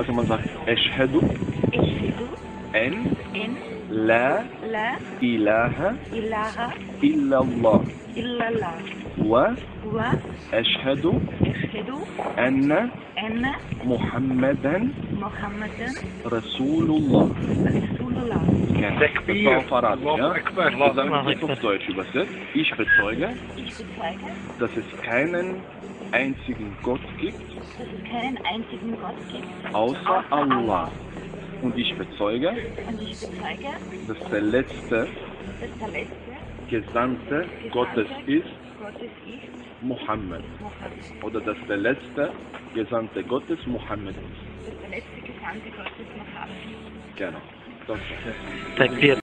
اخر منطقه أشهد أشهد أن أن لا لا إله إله إلا الله. إلا الله. و و أشهد أشهد أن أن محمدا محمدا رسول الله. رسول Tekbir. Das war auf Allahu ja? Wir sagen das auf. Deutsch übersetzt. Ich bezeuge, dass es keinen einzigen Gott gibt, dass es keinen einzigen Gott gibt, außer Allah. Und ich bezeuge, dass der letzte Gesandte Gottes ist. Mohammed. Oder dass der letzte Gesandte Gottes Muhammad ist. Dass der letzte Gesandte Gottes Mohammed ist. Genau. Thank you.